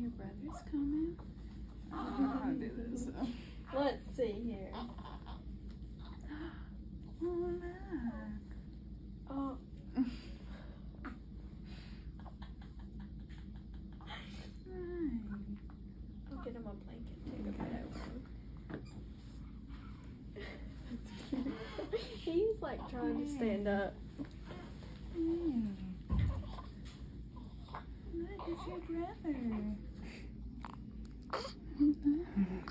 your brother's coming. I don't know ah, how to do this. So. Let's see here. Ah, ah, oh, look. Oh. I'll get him a blanket put over him. He's like trying to stand up. your brother.